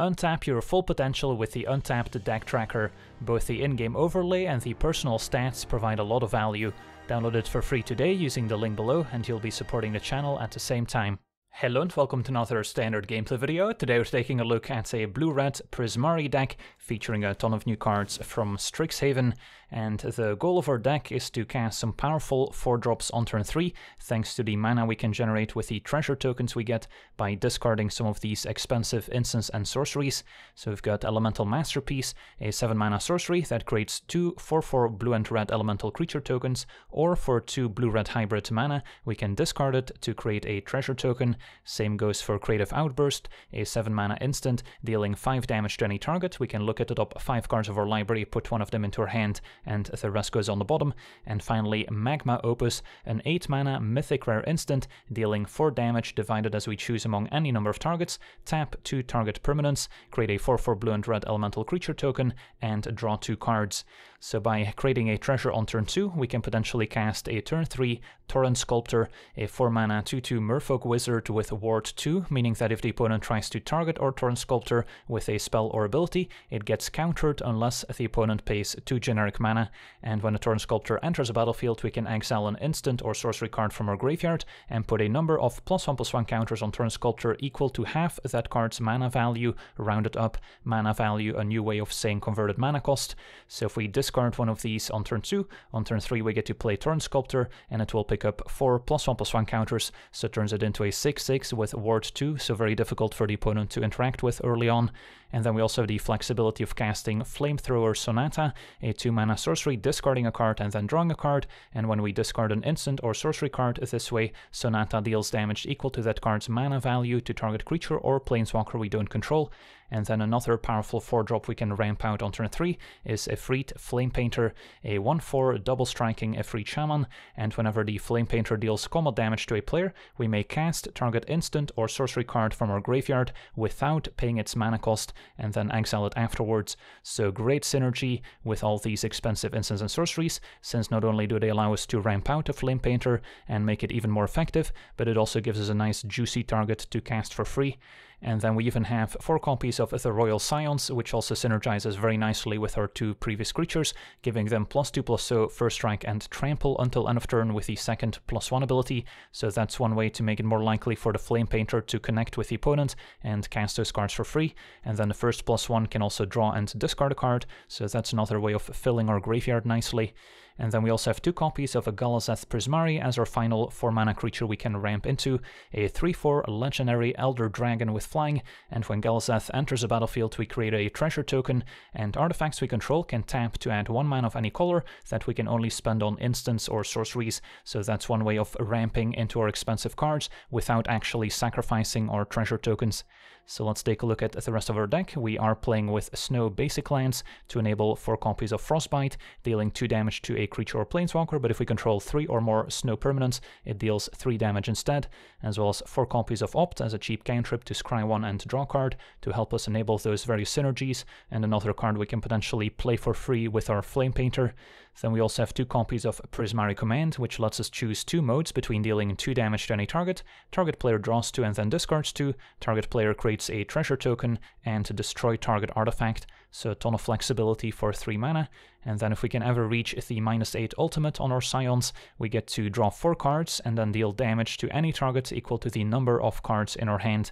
Untap your full potential with the Untapped Deck Tracker. Both the in-game overlay and the personal stats provide a lot of value. Download it for free today using the link below and you'll be supporting the channel at the same time. Hello and welcome to another standard gameplay video. Today we're taking a look at a blue-red Prismari deck featuring a ton of new cards from Strixhaven and the goal of our deck is to cast some powerful 4 drops on turn 3 thanks to the mana we can generate with the treasure tokens we get by discarding some of these expensive instants and sorceries. So we've got Elemental Masterpiece, a 7 mana sorcery that creates 2 4-4 blue and red elemental creature tokens or for 2 blue-red hybrid mana we can discard it to create a treasure token same goes for Creative Outburst, a 7 mana instant dealing 5 damage to any target. We can look at the top 5 cards of our library, put one of them into our hand, and the rest goes on the bottom. And finally, Magma Opus, an 8 mana mythic rare instant dealing 4 damage divided as we choose among any number of targets. Tap 2 target permanents, create a 4 4 blue and red elemental creature token, and draw 2 cards. So by creating a treasure on turn 2, we can potentially cast a turn 3 Torrent Sculptor, a 4 mana 2 2 Merfolk Wizard with Ward 2, meaning that if the opponent tries to target our Torrent Sculptor with a spell or ability, it gets countered unless the opponent pays 2 generic mana, and when a Torrent Sculptor enters a battlefield, we can exile an instant or sorcery card from our graveyard and put a number of plus 1 plus 1 counters on Torrent Sculptor equal to half that card's mana value, rounded up, mana value, a new way of saying converted mana cost. So if we discard one of these on turn 2, on turn 3 we get to play Torrent Sculptor, and it will pick up 4 plus 1 plus 1 counters, so it turns it into a 6 6 with Ward 2, so very difficult for the opponent to interact with early on. And then we also have the flexibility of casting Flamethrower Sonata, a 2 mana sorcery, discarding a card and then drawing a card, and when we discard an instant or sorcery card this way, Sonata deals damage equal to that card's mana value to target creature or planeswalker we don't control. And then another powerful 4 drop we can ramp out on turn 3 is Efreet Flamepainter, a 1 4 double striking Efreet Shaman, and whenever the Flame Painter deals combat damage to a player, we may cast target instant or sorcery card from our graveyard without paying its mana cost and then exile it afterwards. So great synergy with all these expensive instants and sorceries, since not only do they allow us to ramp out a Flame Painter and make it even more effective, but it also gives us a nice juicy target to cast for free. And then we even have four copies of the Royal Scions, which also synergizes very nicely with our two previous creatures, giving them plus 2 plus 0 first strike and trample until end of turn with the second plus 1 ability. So that's one way to make it more likely for the Flame Painter to connect with the opponent and cast those cards for free. And then the first plus 1 can also draw and discard a card, so that's another way of filling our graveyard nicely. And then we also have two copies of a Galazeth Prismari as our final 4 mana creature we can ramp into, a 3 4 legendary Elder Dragon with flying, and when Galazeth enters a battlefield, we create a treasure token, and artifacts we control can tap to add 1 mana of any color that we can only spend on instants or sorceries, so that's one way of ramping into our expensive cards without actually sacrificing our treasure tokens. So let's take a look at the rest of our deck. We are playing with Snow basic lands to enable 4 copies of Frostbite, dealing 2 damage to a creature or planeswalker, but if we control 3 or more Snow permanents, it deals 3 damage instead, as well as 4 copies of Opt as a cheap cantrip to scry 1 and draw card to help us enable those various synergies, and another card we can potentially play for free with our Flame Painter. Then we also have two copies of Prismari Command, which lets us choose two modes between dealing 2 damage to any target, target player draws 2 and then discards 2, target player creates a treasure token, and destroy target artifact, so a ton of flexibility for 3 mana. And then if we can ever reach the minus 8 ultimate on our Scions, we get to draw 4 cards and then deal damage to any target equal to the number of cards in our hand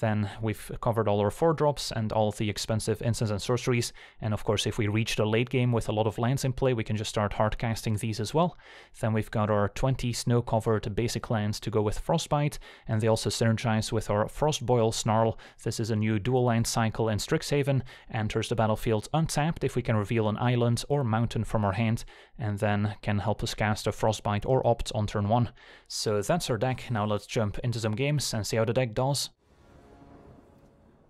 then we've covered all our 4 drops and all the expensive instants and sorceries, and of course if we reach the late game with a lot of lands in play, we can just start hard casting these as well. Then we've got our 20 snow-covered basic lands to go with Frostbite, and they also synergize with our Frostboil Snarl. This is a new dual land cycle in Strixhaven, enters the battlefield untapped if we can reveal an island or mountain from our hand, and then can help us cast a Frostbite or Opt on turn 1. So that's our deck, now let's jump into some games and see how the deck does.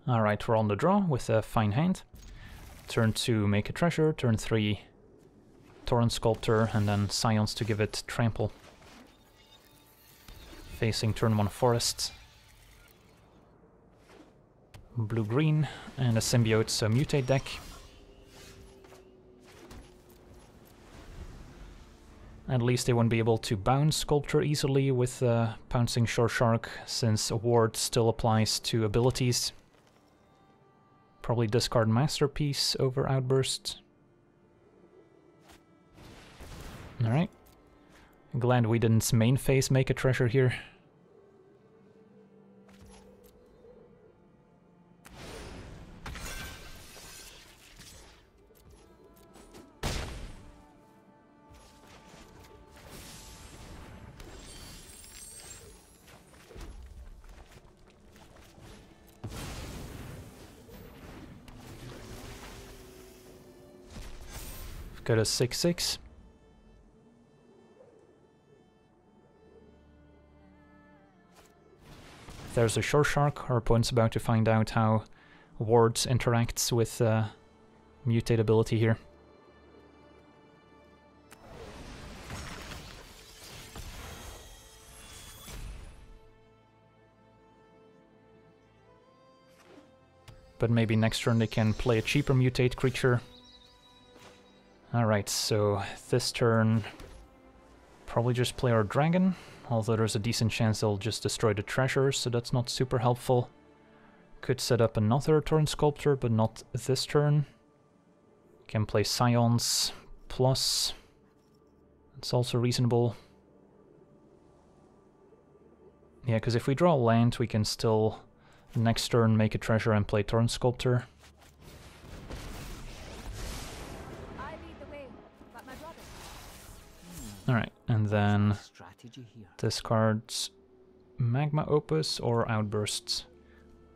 Alright, we're on the draw with a fine hand. Turn 2, make a treasure. Turn 3, Torrent Sculptor, and then Scions to give it trample. Facing turn 1 Forest. Blue-green, and a Symbiote, so Mutate deck. At least they won't be able to bounce Sculptor easily with uh, Pouncing Shoreshark, since Ward still applies to abilities. Probably discard Masterpiece over Outburst. Alright. Glad we didn't main phase make a treasure here. Got a 6-6. There's a Shoreshark. Our opponent's about to find out how Wards interacts with uh, mutate ability here. But maybe next turn they can play a cheaper mutate creature Alright, so this turn probably just play our dragon, although there's a decent chance they'll just destroy the treasure, so that's not super helpful. Could set up another Torrent Sculptor, but not this turn. Can play Scions plus. It's also reasonable. Yeah, because if we draw land, we can still next turn make a treasure and play Torrent Sculptor. Alright, and then discards Magma Opus or Outbursts.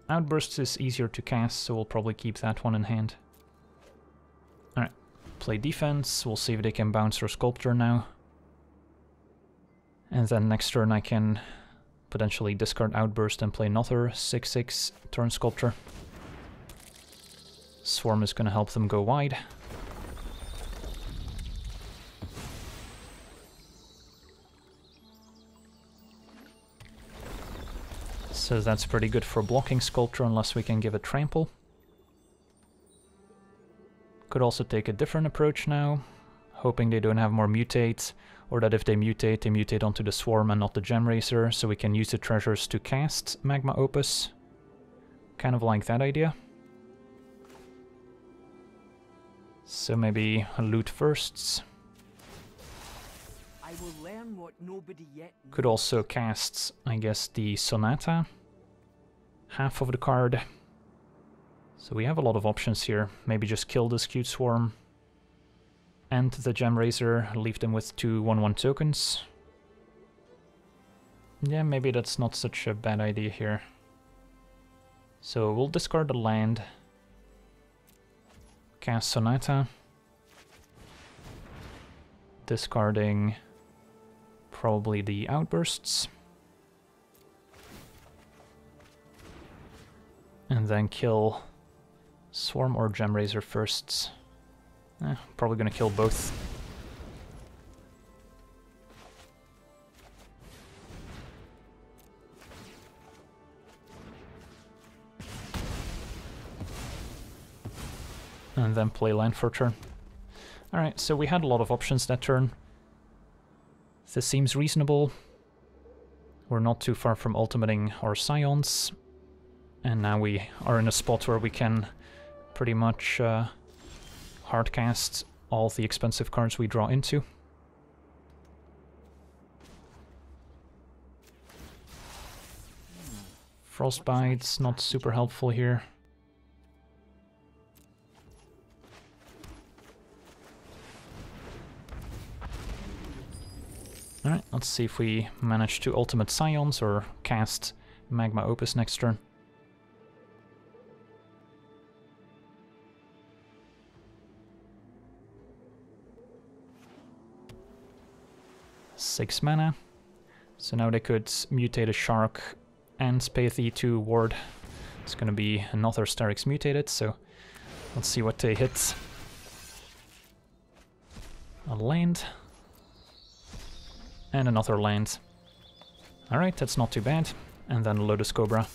Outbursts is easier to cast, so we'll probably keep that one in hand. Alright, play defense, we'll see if they can bounce our Sculptor now. And then next turn I can potentially discard Outburst and play another 6-6 Torrent Sculptor. Swarm is going to help them go wide. So that's pretty good for blocking Sculptor unless we can give it Trample. Could also take a different approach now, hoping they don't have more mutates, or that if they mutate, they mutate onto the Swarm and not the Gemrazer, so we can use the treasures to cast Magma Opus. Kind of like that idea. So maybe loot firsts. Could also cast, I guess, the Sonata half of the card. So we have a lot of options here. Maybe just kill this Cute Swarm and the Gem Gemrazer, leave them with two 1-1 tokens. Yeah, maybe that's not such a bad idea here. So we'll discard the land, cast Sonata, discarding probably the outbursts. And then kill Swarm or Gemrazer first. Eh, probably gonna kill both. And then play land for turn. Alright, so we had a lot of options that turn. This seems reasonable. We're not too far from ultimating our Scions. And now we are in a spot where we can pretty much uh, hardcast all the expensive cards we draw into. Frostbite's not super helpful here. Alright, let's see if we manage to ultimate Scions or cast Magma Opus next turn. Six mana. So now they could mutate a Shark and Spathy to Ward. It's gonna be another Starix mutated, so let's see what they hit. A land. And another land. Alright, that's not too bad. And then Lotus Cobra.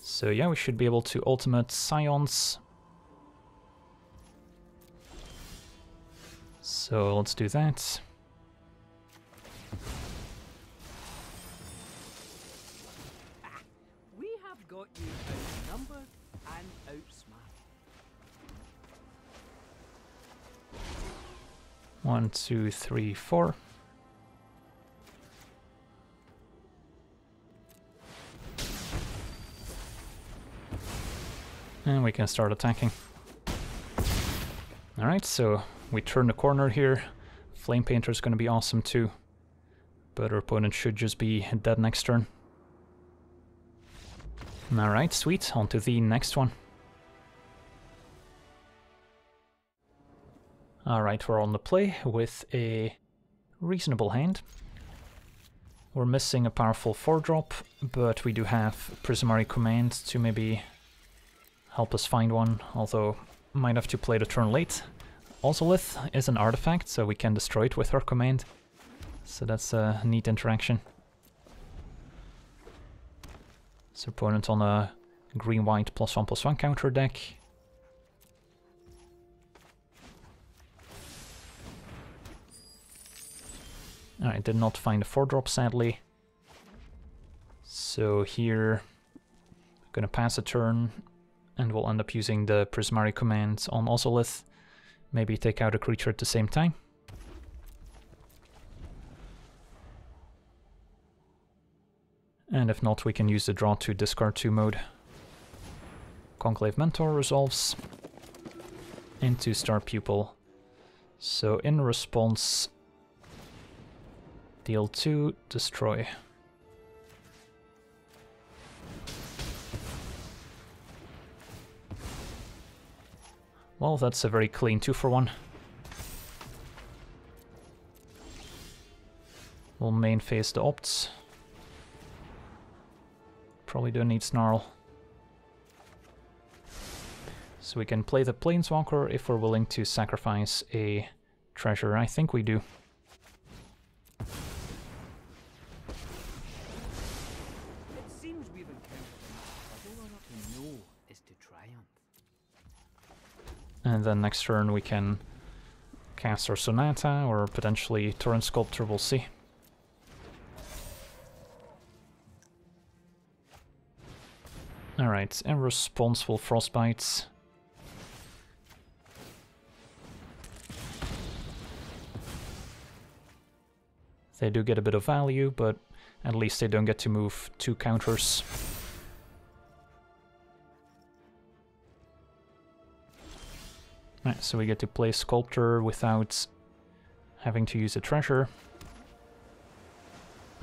So yeah, we should be able to ultimate Scions. So let's do that. One, two, three, four. And we can start attacking. Alright, so we turn the corner here. Flame Painter is going to be awesome too. But our opponent should just be dead next turn. Alright, sweet. On to the next one. Alright, we're on the play with a reasonable hand. We're missing a powerful 4-drop, but we do have Prismari Command to maybe help us find one, although might have to play the turn late. Ozolith is an artifact, so we can destroy it with our command. So that's a neat interaction. So opponent on a green-white plus one plus one counter deck. I did not find a 4-drop sadly. So here, I'm gonna pass a turn, and we'll end up using the Prismari command on Ozolith. Maybe take out a creature at the same time. And if not, we can use the draw to discard 2 mode. Conclave Mentor resolves into Star Pupil. So in response, deal 2, destroy. Well, that's a very clean 2 for 1. We'll main phase the opts. Probably don't need Snarl. So we can play the Planeswalker if we're willing to sacrifice a treasure. I think we do. It seems we've encountered enough trouble to know is to triumph. And then next turn we can cast our Sonata or potentially Torrent Sculptor, we'll see. Alright, and responsible frostbites. They do get a bit of value, but at least they don't get to move two counters. Right, so we get to play Sculptor without having to use a treasure.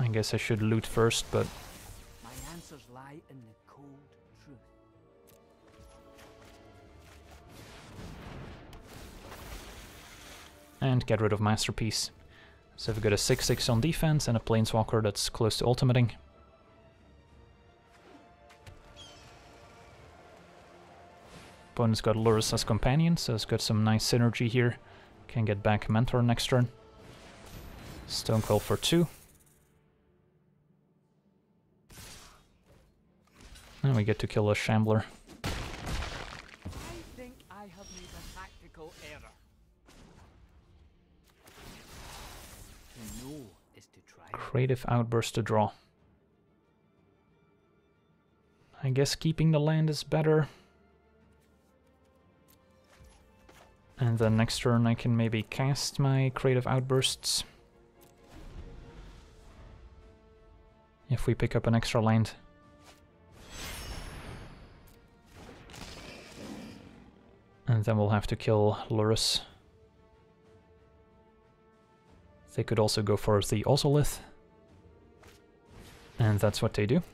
I guess I should loot first, but My answers lie in the cold truth. and get rid of Masterpiece. So we've got a 6-6 on defense and a Planeswalker that's close to ultimating. Opponent's got Lurrus as companion, so it's got some nice synergy here. Can get back Mentor next turn. Stonecoil for 2. And we get to kill a Shambler. Creative Outburst to draw. I guess keeping the land is better. And then next turn I can maybe cast my Creative Outbursts. If we pick up an extra land. And then we'll have to kill Lurrus. They could also go for the Ozolith. And that's what they do.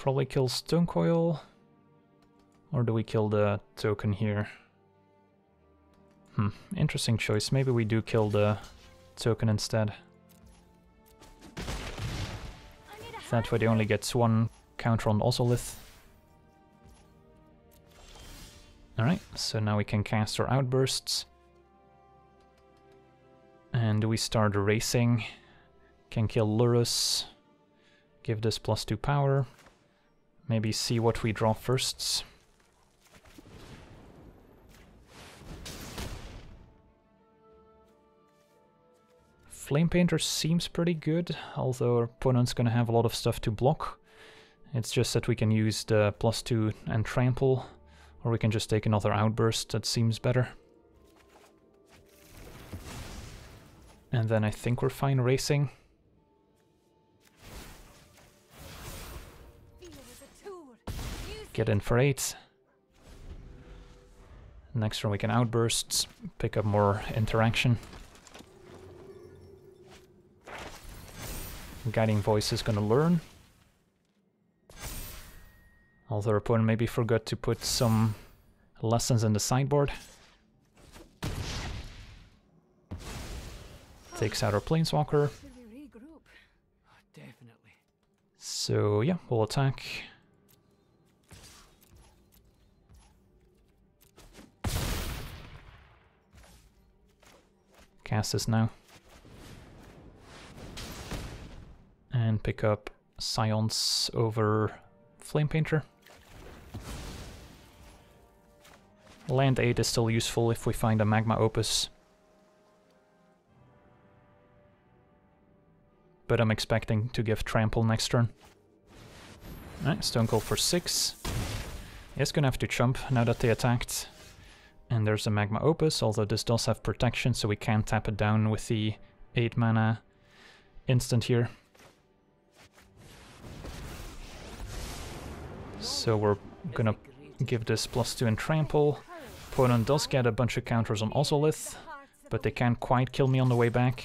Probably kill Stonecoil. Or do we kill the token here? Hmm, interesting choice. Maybe we do kill the token instead. That way they only gets one counter on Ozolith. Alright, so now we can cast our outbursts. And we start racing. Can kill Lurrus. Give this plus two power. Maybe see what we draw first. Flame Painter seems pretty good, although our opponent's gonna have a lot of stuff to block. It's just that we can use the plus two and trample, or we can just take another outburst, that seems better. And then I think we're fine racing. Get in for 8. Next turn we can outbursts, pick up more interaction. Guiding Voice is gonna learn. Although our opponent maybe forgot to put some lessons in the sideboard. Takes out our Planeswalker. Oh, definitely. So yeah, we'll attack. Cast this now. And pick up Scions over Flame Painter. Land 8 is still useful if we find a Magma Opus. But I'm expecting to give Trample next turn. Alright, Stonecoil for 6. He's gonna have to chump now that they attacked. And there's a Magma Opus, although this does have protection, so we can tap it down with the 8 mana instant here. So we're gonna give this plus 2 and trample. Opponent does get a bunch of counters on Ozolith, but they can't quite kill me on the way back.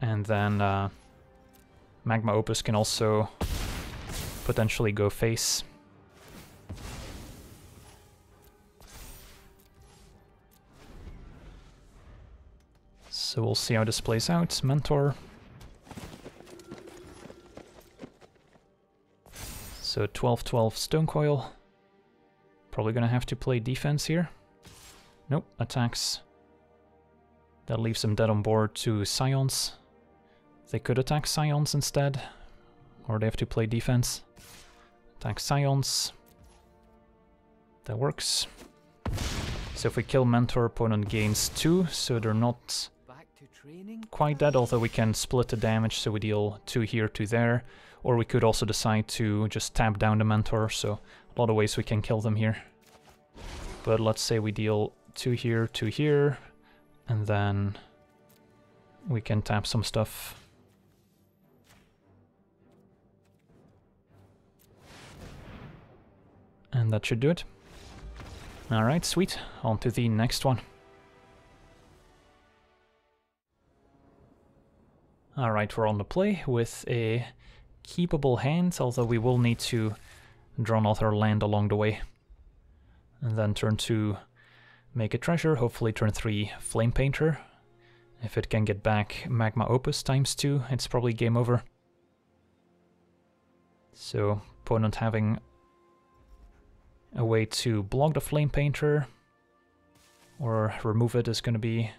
And then uh, Magma Opus can also potentially go face. So we'll see how this plays out. Mentor. So 12-12 Stonecoil. Probably gonna have to play defense here. Nope, attacks. That leaves them dead on board to Scions. They could attack Scions instead. Or they have to play defense. Attack Scions. That works. So if we kill Mentor, opponent gains 2, so they're not quite dead, although we can split the damage, so we deal 2 here, 2 there. Or we could also decide to just tap down the Mentor, so a lot of ways we can kill them here. But let's say we deal 2 here, 2 here, and then we can tap some stuff. And that should do it. Alright, sweet. On to the next one. Alright, we're on the play with a keepable hand, although we will need to draw another land along the way. And then turn 2 make a treasure, hopefully turn 3 flame painter. If it can get back magma opus times 2, it's probably game over. So opponent having a way to block the flame painter or remove it is going to be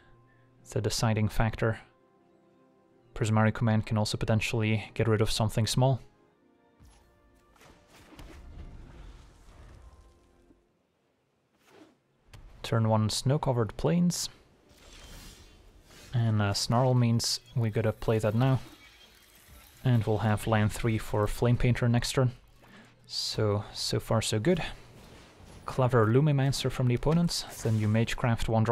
the deciding factor. Prismari command can also potentially get rid of something small. Turn 1 snow-covered plains. And uh, Snarl means we gotta play that now. And we'll have land 3 for Flame Painter next turn. So, so far so good. Clever Lumimancer from the opponents, then you Magecraft 1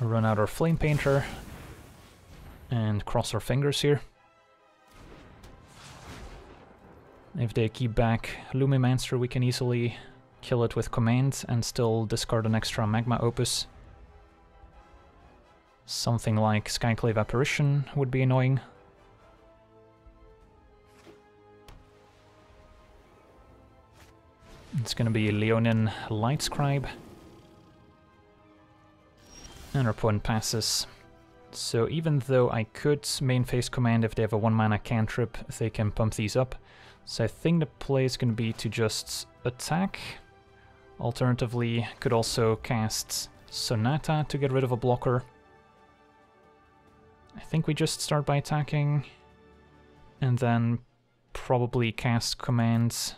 Run out our Flame Painter and cross our fingers here. If they keep back Lumimancer, we can easily kill it with command and still discard an extra Magma Opus. Something like Skyclave Apparition would be annoying. It's gonna be Leonin Lightscribe. Opponent passes. So even though I could main phase command if they have a 1 mana cantrip, they can pump these up. So I think the play is going to be to just attack. Alternatively, could also cast Sonata to get rid of a blocker. I think we just start by attacking, and then probably cast commands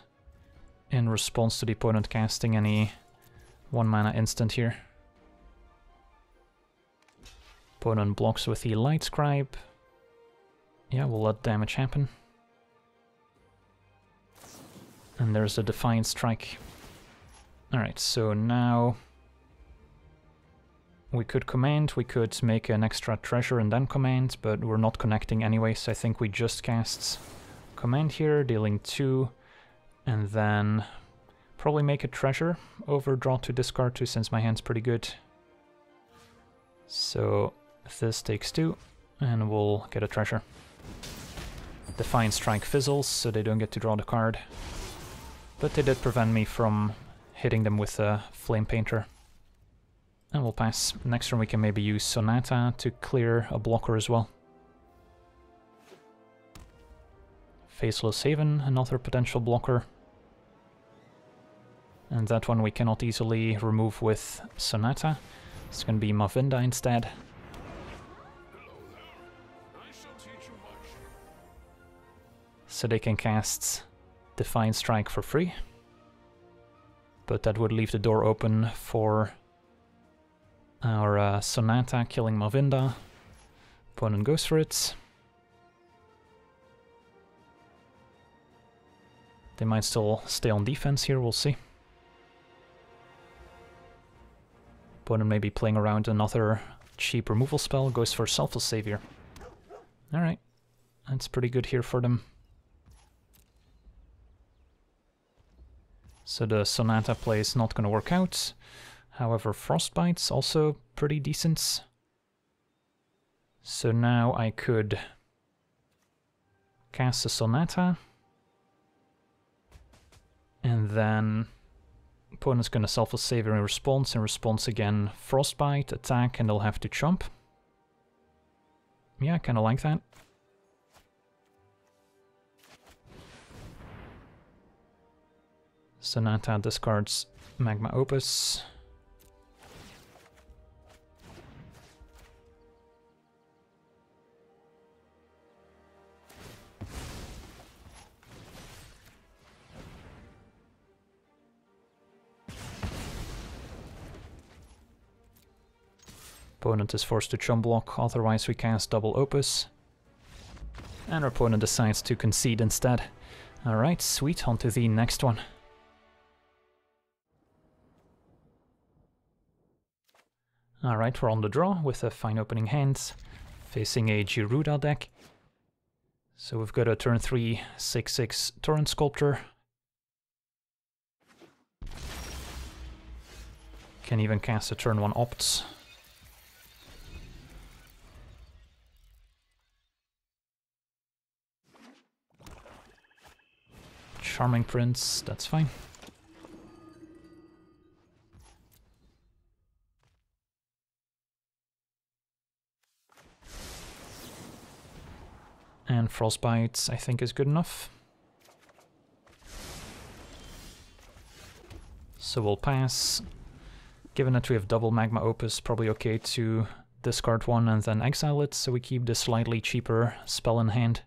in response to the opponent casting any one mana instant here. Opponent blocks with the Lightscribe. Yeah, we'll let damage happen. And there's a Defiant Strike. Alright, so now we could command, we could make an extra treasure and then command, but we're not connecting anyway, so I think we just cast command here, dealing 2, and then probably make a treasure over draw to discard 2 since my hand's pretty good. So this takes 2, and we'll get a treasure. Defiant Strike fizzles, so they don't get to draw the card. But they did prevent me from hitting them with a Flame Painter. And we'll pass. Next turn we can maybe use Sonata to clear a blocker as well. Faceless Haven, another potential blocker. And that one we cannot easily remove with Sonata. It's going to be Mavinda instead. So they can cast Defiant Strike for free. But that would leave the door open for our uh, Sonata killing Mavinda. Opponent goes for it. They might still stay on defense here, we'll see. Opponent may be playing around another cheap removal spell, goes for Selfless Savior. Alright, that's pretty good here for them. So the Sonata play is not going to work out. However, Frostbite's also pretty decent. So now I could cast a Sonata. And then opponent's gonna selfless savior in response, in response again Frostbite, attack, and they'll have to chump. Yeah, I kinda like that. Sonata discards Magma Opus. Opponent is forced to chum block, otherwise we cast double opus. And our opponent decides to concede instead. Alright, sweet, on to the next one. Alright, we're on the draw with a fine opening hand, facing a Gyruda deck. So we've got a turn 3 6-6 Torrent Sculptor. Can even cast a turn 1 Opts. Charming Prince, that's fine. Frostbite, I think, is good enough. So we'll pass. Given that we have double Magma Opus, probably okay to discard one and then exile it, so we keep the slightly cheaper spell in hand.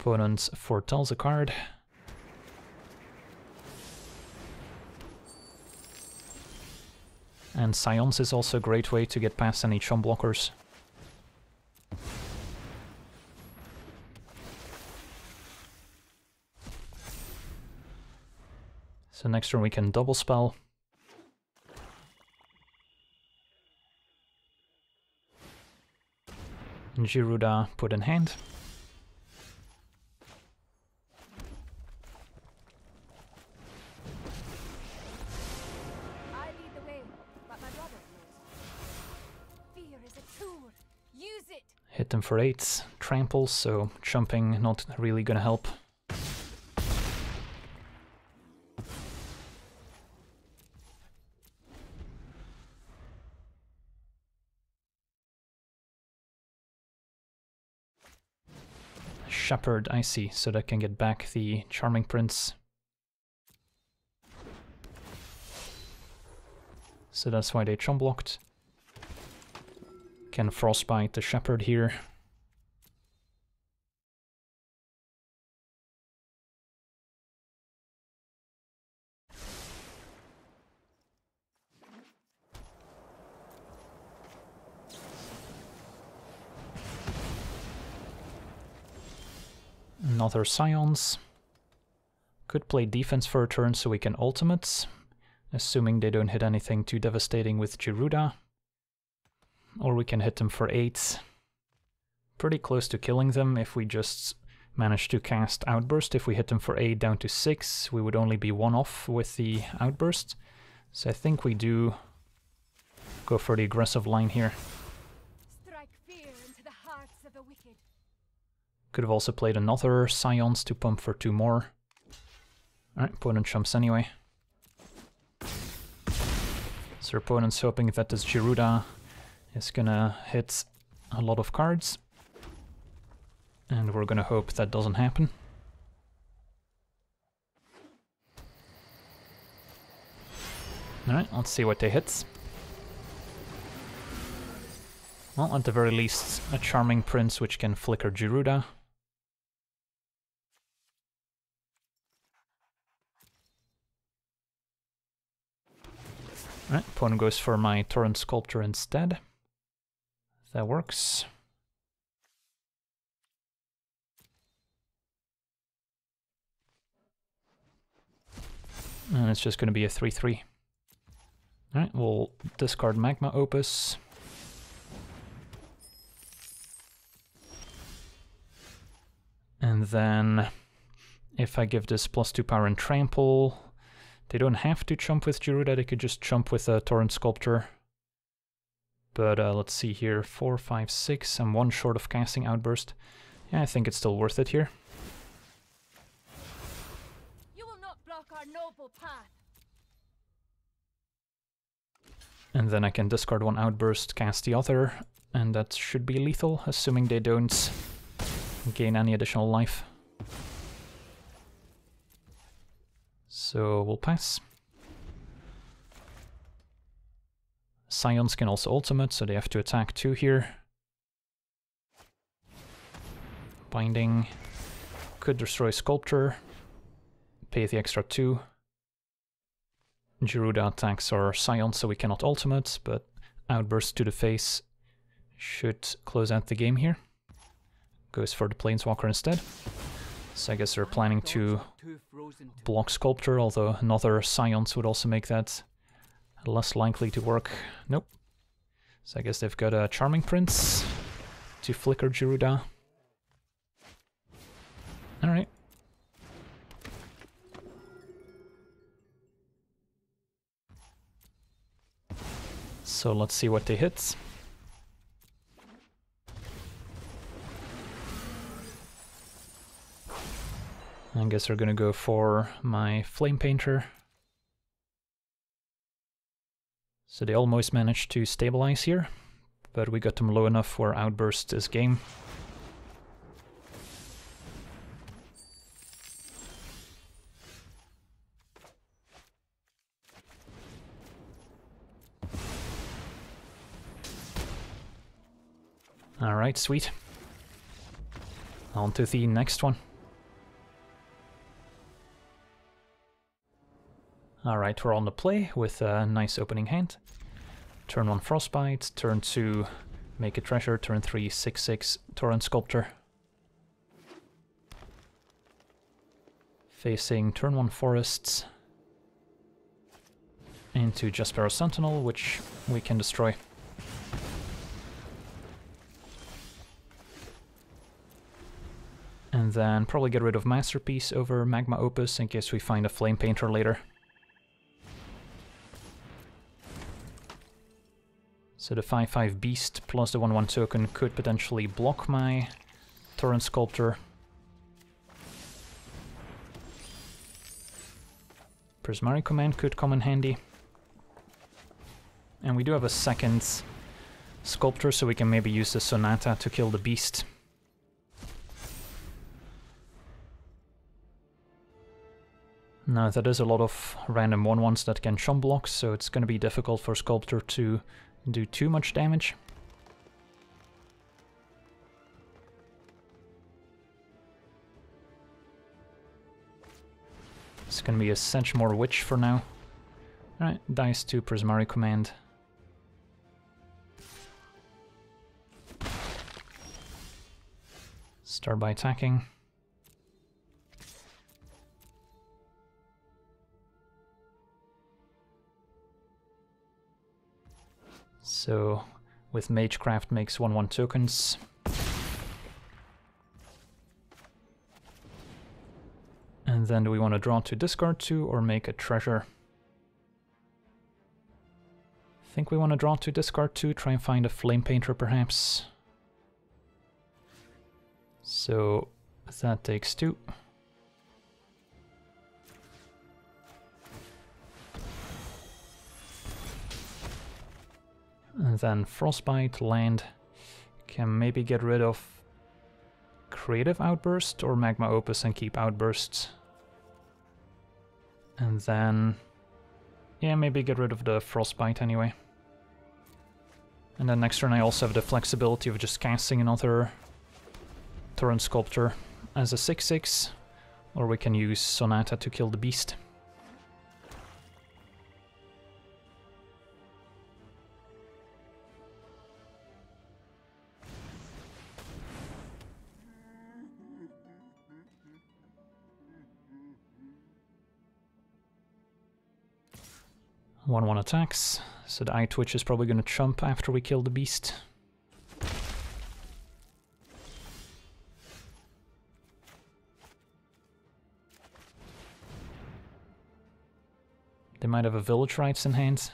Opponent foretells a card. And Scions is also a great way to get past any chum blockers. So next turn we can double spell. Gyruda put in hand. Hit them for 8, tramples, so jumping not really gonna help. Shepherd, I see, so that can get back the Charming Prince. so that's why they chump blocked. Can frostbite the shepherd here. Another Scions. Could play defense for a turn so we can ultimates, assuming they don't hit anything too devastating with Gyruda. Or we can hit them for 8. Pretty close to killing them if we just manage to cast Outburst. If we hit them for 8 down to 6, we would only be 1 off with the Outburst. So I think we do go for the aggressive line here. Could have also played another Scions to pump for two more. Alright, opponent jumps anyway. So opponent's hoping that this Gyruda is gonna hit a lot of cards. And we're gonna hope that doesn't happen. Alright, let's see what they hit. Well, at the very least, a Charming Prince which can flicker Gyruda. Alright, opponent goes for my Torrent Sculptor instead. That works. And it's just going to be a 3-3. Alright, we'll discard Magma Opus. And then if I give this plus 2 power and trample, they don't have to jump with Gyruda, they could just jump with a Torrent Sculptor. But uh, let's see here, 4, 5, 6, I'm one short of casting Outburst. Yeah, I think it's still worth it here. You will not block our noble path. And then I can discard one Outburst, cast the other, and that should be lethal, assuming they don't gain any additional life. So we'll pass. Scions can also ultimate, so they have to attack two here. Binding. Could destroy Sculptor. Pay the extra two. Gyruda attacks our Scion, so we cannot ultimate, but Outburst to the face should close out the game here. Goes for the Planeswalker instead. So I guess they're planning to block Sculptor, although another Scions would also make that less likely to work. Nope. So I guess they've got a Charming Prince to flicker Gyruda. Alright. So let's see what they hit. I guess they're gonna go for my Flame Painter. So they almost managed to stabilize here, but we got them low enough for Outburst this game. Alright, sweet. On to the next one. Alright, we're on the play with a nice opening hand. Turn 1 Frostbite, turn 2 Make a Treasure, turn 3 6-6 Torrent Sculptor. Facing turn 1 Forests into Jaspera Sentinel, which we can destroy. And then probably get rid of Masterpiece over Magma Opus in case we find a Flame Painter later. So the 5-5 Beast plus the 1-1 token could potentially block my Torrent Sculptor. Prismari Command could come in handy. And we do have a second Sculptor, so we can maybe use the Sonata to kill the Beast. Now that is a lot of random 1-1s that can chump blocks, so it's going to be difficult for Sculptor to do too much damage. It's to be a Sedgemoor Witch for now. Alright, dice to Prismari Command. Start by attacking. So with Magecraft makes 1-1 tokens. And then do we want to draw to discard two or make a treasure? I think we want to draw to discard two, try and find a Flame Painter perhaps. So that takes two. And then Frostbite, land, can maybe get rid of Creative Outburst or Magma Opus and keep Outbursts. And then, yeah, maybe get rid of the Frostbite anyway. And then next turn I also have the flexibility of just casting another Torrent Sculptor as a 6-6, or we can use Sonata to kill the beast. One one attacks, so the Eyetwitch is probably gonna chump after we kill the beast. They might have a Village Rites in hand.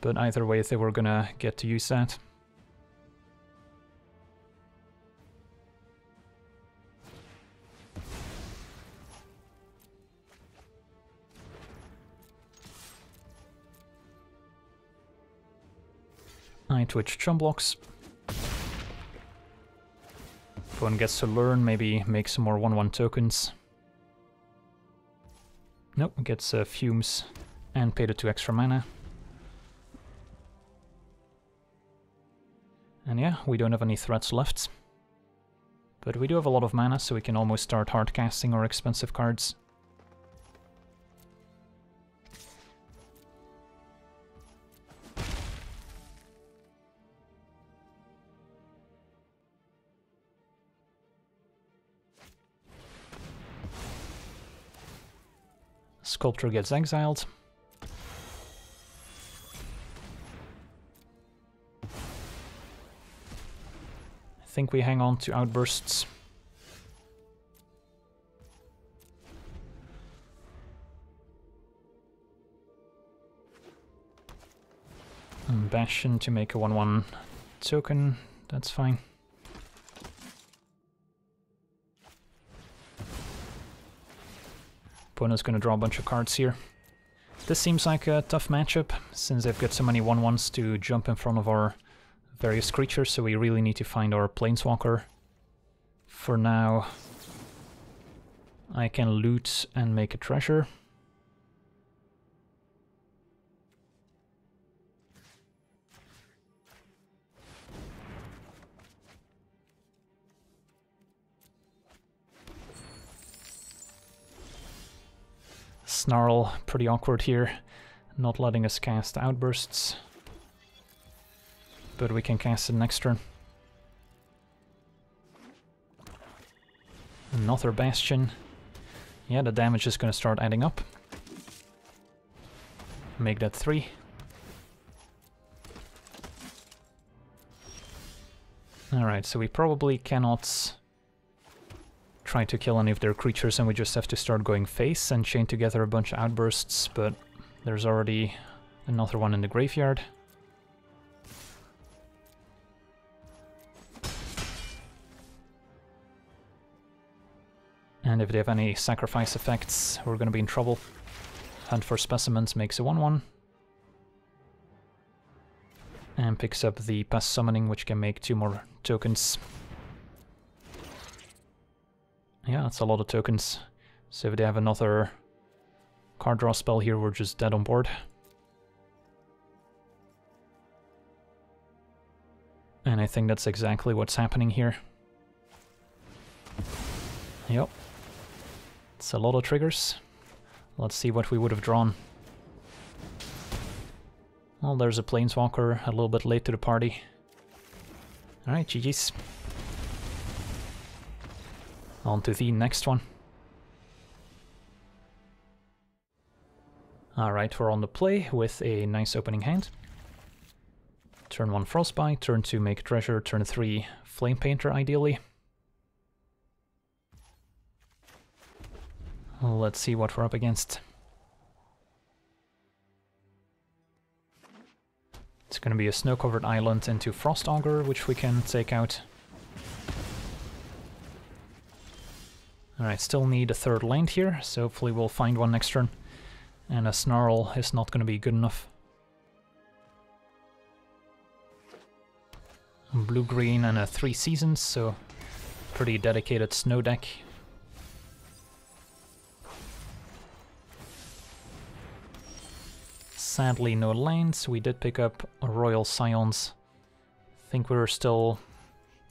But either way, they were gonna get to use that. Eyetwitch chum blocks. One gets to learn, maybe make some more 1-1 tokens. Nope, gets uh, fumes and paid the 2 extra mana. And yeah, we don't have any threats left. But we do have a lot of mana, so we can almost start hard casting our expensive cards. Sculptor gets exiled. I think we hang on to outbursts. And Bastion to make a 1-1 token, that's fine. Opponent's gonna draw a bunch of cards here. This seems like a tough matchup, since they've got so many 1-1s to jump in front of our various creatures, so we really need to find our Planeswalker. For now, I can loot and make a treasure. Snarl, pretty awkward here, not letting us cast outbursts. But we can cast it next turn. Another Bastion. Yeah, the damage is going to start adding up. Make that three. Alright, so we probably cannot try to kill any of their creatures and we just have to start going face and chain together a bunch of outbursts, but there's already another one in the graveyard. And if they have any sacrifice effects, we're gonna be in trouble. Hunt for Specimens makes a 1-1. And picks up the Pest Summoning, which can make two more tokens. Yeah, that's a lot of tokens. So if they have another card draw spell here, we're just dead on board. And I think that's exactly what's happening here. Yep. It's a lot of triggers. Let's see what we would have drawn. Well, there's a Planeswalker a little bit late to the party. Alright, GG's. On to the next one. Alright, we're on the play with a nice opening hand. Turn 1 Frostbite, turn 2 Make Treasure, turn 3 Flame Painter ideally. Let's see what we're up against. It's going to be a snow-covered island into Frost Augur, which we can take out. Alright, still need a third land here, so hopefully we'll find one next turn. And a Snarl is not going to be good enough. Blue-green and a Three Seasons, so pretty dedicated snow deck. Sadly no lands, we did pick up a Royal Scions. I think we're still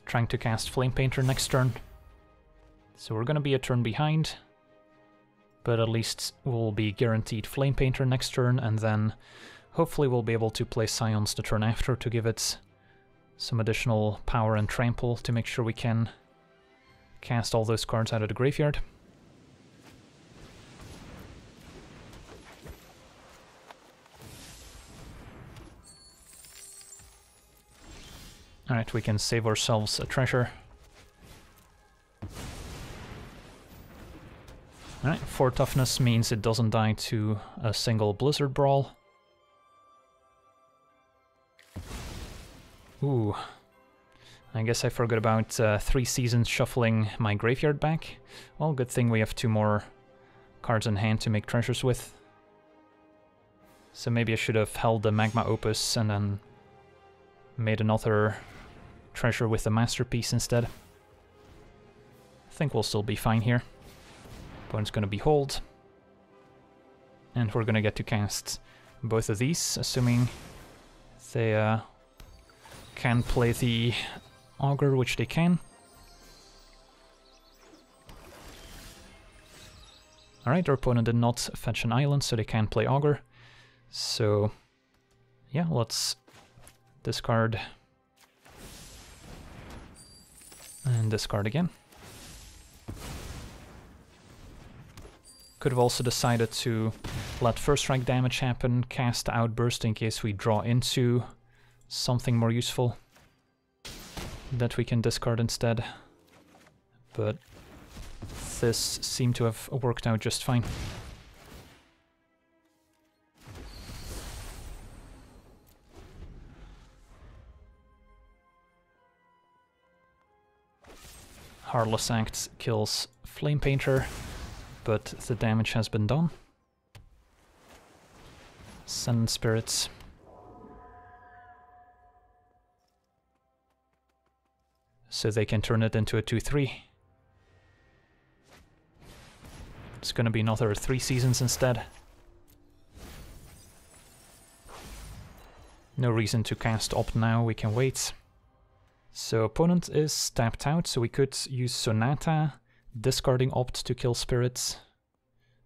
trying to cast Flame Painter next turn. So we're gonna be a turn behind, but at least we'll be guaranteed Flame Painter next turn, and then hopefully we'll be able to play Scions the turn after to give it some additional power and trample to make sure we can cast all those cards out of the graveyard. Alright, we can save ourselves a treasure. Alright, 4 toughness means it doesn't die to a single Blizzard Brawl. Ooh. I guess I forgot about uh, 3 seasons shuffling my graveyard back. Well, good thing we have two more cards in hand to make treasures with. So maybe I should have held the Magma Opus and then made another treasure with the masterpiece instead. I think we'll still be fine here. Opponent's gonna behold. And we're gonna get to cast both of these, assuming they uh, can play the Augur, which they can. Alright, our opponent did not fetch an island, so they can play Augur. So, yeah, let's discard And discard again. Could have also decided to let first strike damage happen, cast Outburst in case we draw into something more useful that we can discard instead. But this seemed to have worked out just fine. Heartless Act kills Flame Painter, but the damage has been done. Sun Spirits. So they can turn it into a 2-3. It's gonna be another 3 seasons instead. No reason to cast Opt now, we can wait. So opponent is tapped out, so we could use Sonata, discarding Opt to kill spirits.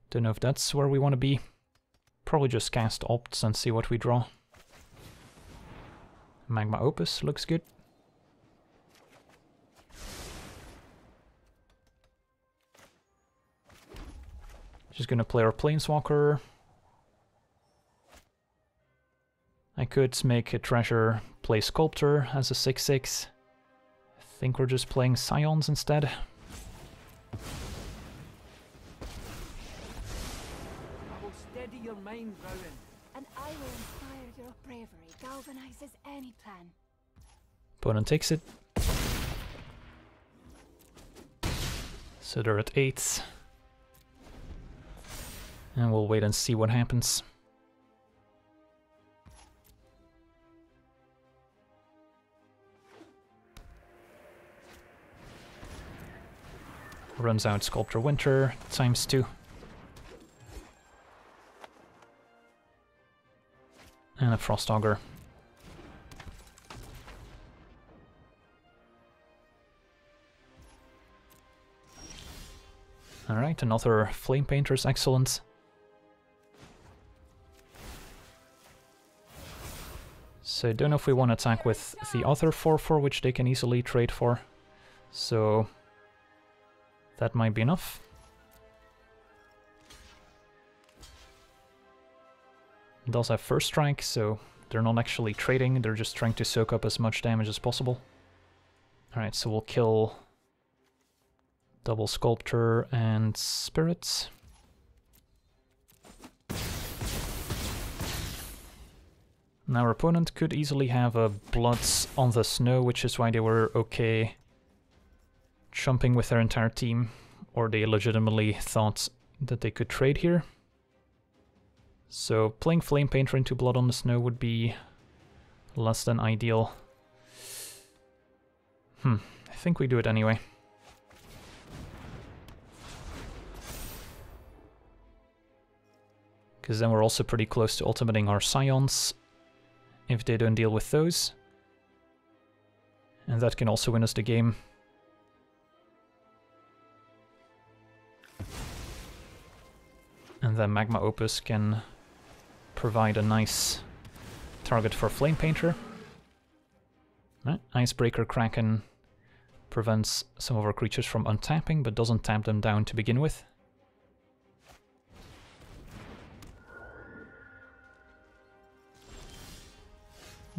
Don't know if that's where we want to be. Probably just cast Opts and see what we draw. Magma Opus looks good. Just gonna play our Planeswalker. I could make a treasure play Sculptor as a 6-6 I think we're just playing Scions instead. I will steady your mind, Rowan. And I will inspire your bravery, galvanizes any plan. Opponent takes it. So they're at 8. And we'll wait and see what happens. Runs out Sculptor Winter times two. And a Frost Augur. Alright, another Flame Painter's excellent. So I don't know if we want to attack with the other 4-4, which they can easily trade for. So that might be enough. It does have first strike, so they're not actually trading, they're just trying to soak up as much damage as possible. Alright, so we'll kill Double Sculptor and Spirits. Now our opponent could easily have a Bloods on the Snow, which is why they were okay jumping with their entire team, or they legitimately thought that they could trade here. So playing Flame Painter into Blood on the Snow would be less than ideal. Hmm, I think we do it anyway. Because then we're also pretty close to ultimating our Scions, if they don't deal with those. And that can also win us the game. And then Magma Opus can provide a nice target for Flame Painter. Right. Icebreaker Kraken prevents some of our creatures from untapping, but doesn't tap them down to begin with.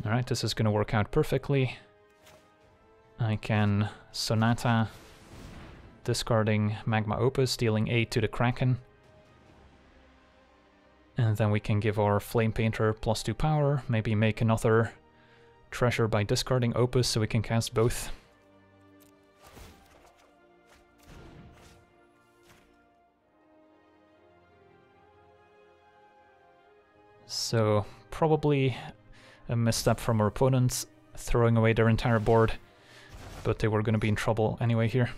Alright, this is going to work out perfectly. I can Sonata, discarding Magma Opus, dealing 8 to the Kraken. And then we can give our Flame Painter plus 2 power, maybe make another treasure by discarding Opus so we can cast both. So probably a misstep from our opponents, throwing away their entire board, but they were going to be in trouble anyway here.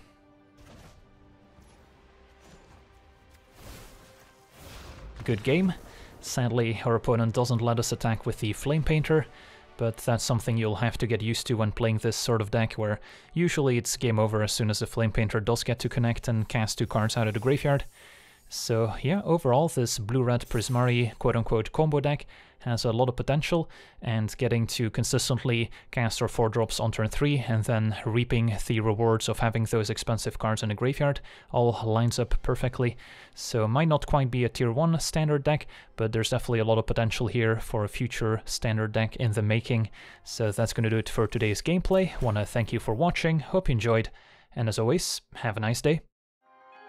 Good game. Sadly, our opponent doesn't let us attack with the Flame Painter, but that's something you'll have to get used to when playing this sort of deck, where usually it's game over as soon as the Flame Painter does get to connect and cast two cards out of the graveyard. So yeah, overall this blue-red Prismari quote-unquote combo deck has a lot of potential and getting to consistently cast our 4 drops on turn 3 and then reaping the rewards of having those expensive cards in the graveyard all lines up perfectly. So it might not quite be a tier 1 standard deck, but there's definitely a lot of potential here for a future standard deck in the making. So that's going to do it for today's gameplay. Want to thank you for watching, hope you enjoyed, and as always, have a nice day.